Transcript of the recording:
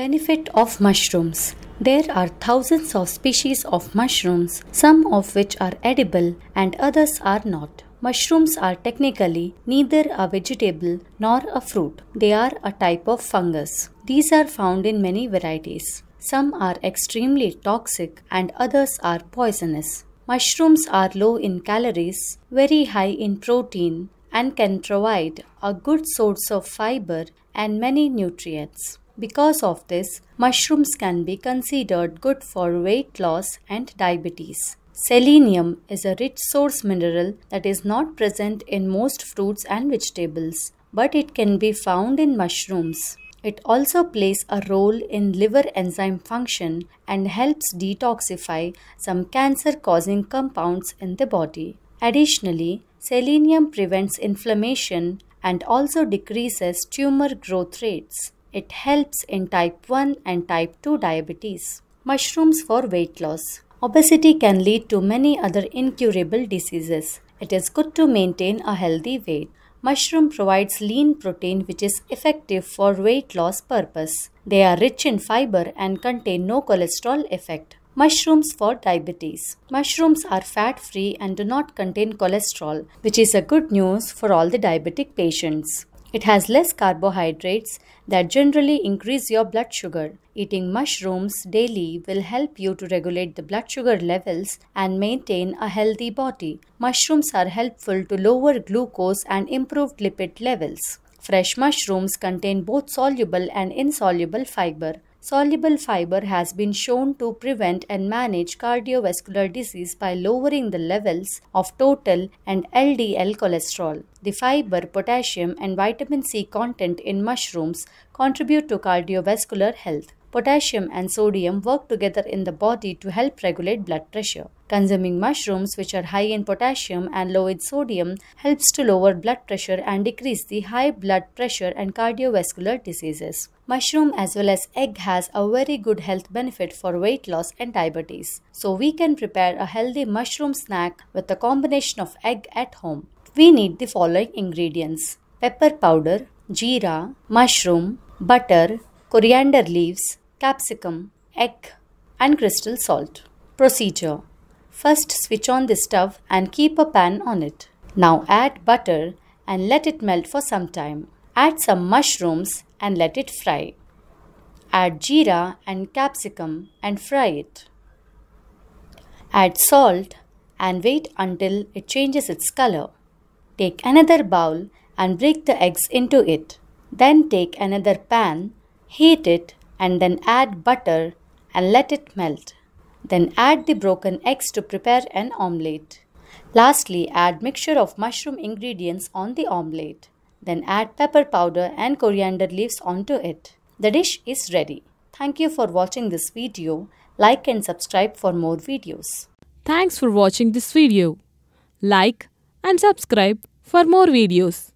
Benefit of mushrooms. There are thousands of species of mushrooms, some of which are edible and others are not. Mushrooms are technically neither a vegetable nor a fruit. They are a type of fungus. These are found in many varieties. Some are extremely toxic and others are poisonous. Mushrooms are low in calories, very high in protein, and can provide a good source of fiber and many nutrients. Because of this, mushrooms can be considered good for weight loss and diabetes. Selenium is a rich source mineral that is not present in most fruits and vegetables, but it can be found in mushrooms. It also plays a role in liver enzyme function and helps detoxify some cancer causing compounds in the body. Additionally, selenium prevents inflammation and also decreases tumor growth rates. It helps in type 1 and type 2 diabetes. Mushrooms for weight loss. Obesity can lead to many other incurable diseases. It is good to maintain a healthy weight. Mushroom provides lean protein which is effective for weight loss purpose. They are rich in fiber and contain no cholesterol effect. Mushrooms for diabetes. Mushrooms are fat free and do not contain cholesterol, which is a good news for all the diabetic patients. It has less carbohydrates that generally increase your blood sugar. Eating mushrooms daily will help you to regulate the blood sugar levels and maintain a healthy body. Mushrooms are helpful to lower glucose and improve lipid levels. Fresh mushrooms contain both soluble and insoluble fiber. Soluble fiber has been shown to prevent and manage cardiovascular disease by lowering the levels of total and LDL cholesterol. The fiber, potassium, and vitamin C content in mushrooms contribute to cardiovascular health. Potassium and sodium work together in the body to help regulate blood pressure. Consuming mushrooms, which are high in potassium and low in sodium, helps to lower blood pressure and decrease the high blood pressure and cardiovascular diseases. Mushroom as well as egg has a very good health benefit for weight loss and diabetes. So we can prepare a healthy mushroom snack with a combination of egg at home. We need the following ingredients. Pepper powder, jeera, mushroom, butter, coriander leaves, capsicum, egg and crystal salt. Procedure First switch on the stove and keep a pan on it. Now add butter and let it melt for some time. Add some mushrooms and let it fry. Add jeera and capsicum and fry it. Add salt and wait until it changes its color. Take another bowl and break the eggs into it. Then take another pan, heat it and then add butter and let it melt. Then add the broken eggs to prepare an omelette. Lastly, add mixture of mushroom ingredients on the omelette. Then add pepper powder and coriander leaves onto it. The dish is ready. Thank you for watching this video. Like and subscribe for more videos. Thanks for watching this video. Like and subscribe for more videos.